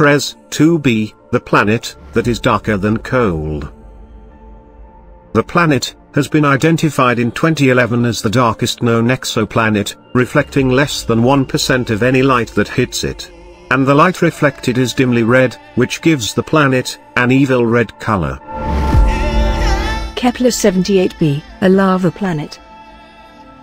TrES 2b, the planet that is darker than cold. The planet has been identified in 2011 as the darkest known exoplanet, reflecting less than 1% of any light that hits it. And the light reflected is dimly red, which gives the planet an evil red color. Kepler 78b, a lava planet.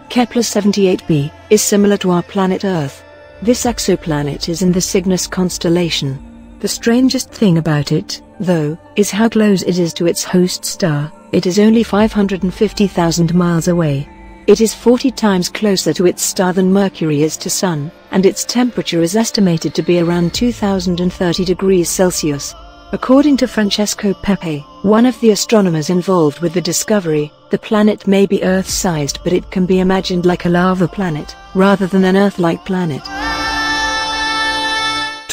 Kepler 78b is similar to our planet Earth. This exoplanet is in the Cygnus constellation. The strangest thing about it, though, is how close it is to its host star. It is only 550,000 miles away. It is 40 times closer to its star than Mercury is to Sun, and its temperature is estimated to be around 2030 degrees Celsius. According to Francesco Pepe, one of the astronomers involved with the discovery, the planet may be Earth-sized but it can be imagined like a lava planet, rather than an Earth-like planet.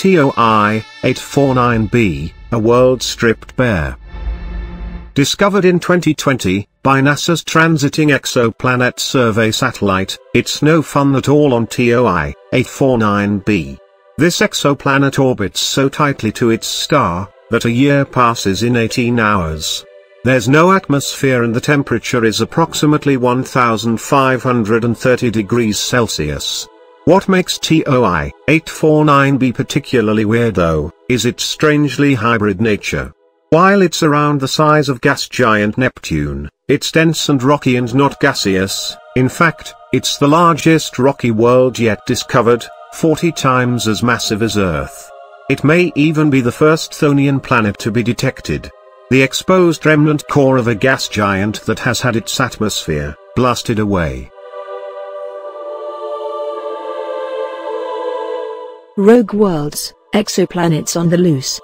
TOI 849b, a world stripped bare. Discovered in 2020, by NASA's Transiting Exoplanet Survey satellite, it's no fun at all on TOI 849b. This exoplanet orbits so tightly to its star, that a year passes in 18 hours. There's no atmosphere and the temperature is approximately 1530 degrees Celsius. What makes TOI 849b particularly weird though, is its strangely hybrid nature. While it's around the size of gas giant Neptune, it's dense and rocky and not gaseous, in fact, it's the largest rocky world yet discovered, 40 times as massive as Earth. It may even be the first Chthonian planet to be detected. The exposed remnant core of a gas giant that has had its atmosphere blasted away. Rogue worlds, exoplanets on the loose.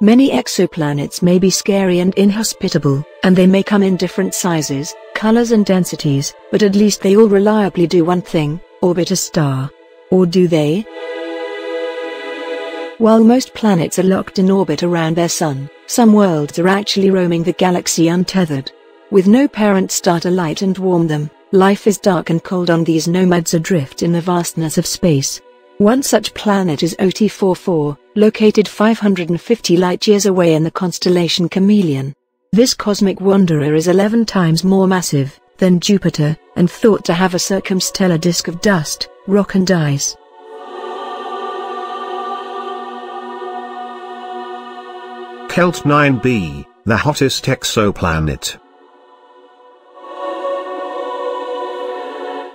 Many exoplanets may be scary and inhospitable, and they may come in different sizes, colors and densities, but at least they all reliably do one thing, orbit a star. Or do they? While most planets are locked in orbit around their sun, some worlds are actually roaming the galaxy untethered. With no parent star to light and warm them, life is dark and cold on these nomads adrift in the vastness of space. One such planet is OT44, located 550 light-years away in the constellation Chamaeleon. This cosmic wanderer is 11 times more massive than Jupiter, and thought to have a circumstellar disk of dust, rock and ice. Kelt 9b, the hottest exoplanet.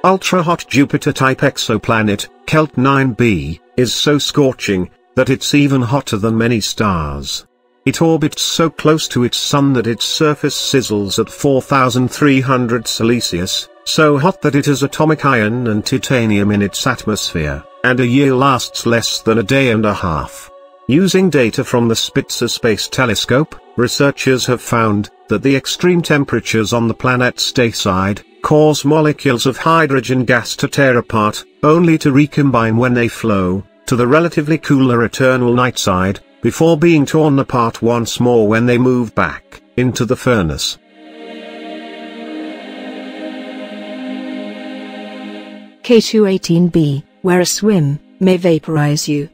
Ultra-hot Jupiter-type exoplanet, Kelt 9b, is so scorching, that it's even hotter than many stars. It orbits so close to its sun that its surface sizzles at 4300 Celsius, so hot that it has atomic iron and titanium in its atmosphere, and a year lasts less than a day and a half. Using data from the Spitzer Space Telescope, researchers have found that the extreme temperatures on the planet's day side cause molecules of hydrogen gas to tear apart, only to recombine when they flow, to the relatively cooler eternal night side, before being torn apart once more when they move back into the furnace. K2-18b, where a swim may vaporize you.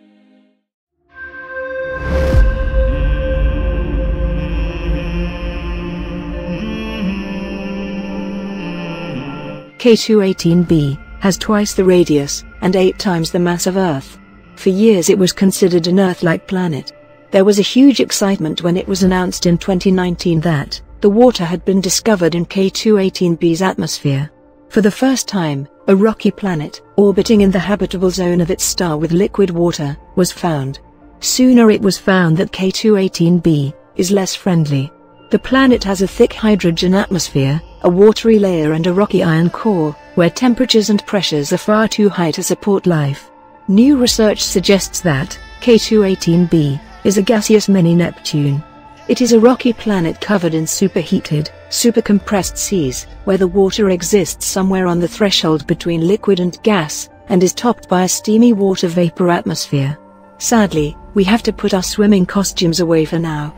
K2-18b has twice the radius and eight times the mass of Earth. For years it was considered an Earth-like planet. There was a huge excitement when it was announced in 2019 that the water had been discovered in K2-18b's atmosphere. For the first time, a rocky planet, orbiting in the habitable zone of its star with liquid water, was found. Sooner it was found that K2-18b is less friendly. The planet has a thick hydrogen atmosphere, a watery layer and a rocky iron core, where temperatures and pressures are far too high to support life. New research suggests that K2-18b is a gaseous mini-Neptune. It is a rocky planet covered in superheated, supercompressed seas, where the water exists somewhere on the threshold between liquid and gas, and is topped by a steamy water vapor atmosphere. Sadly, we have to put our swimming costumes away for now.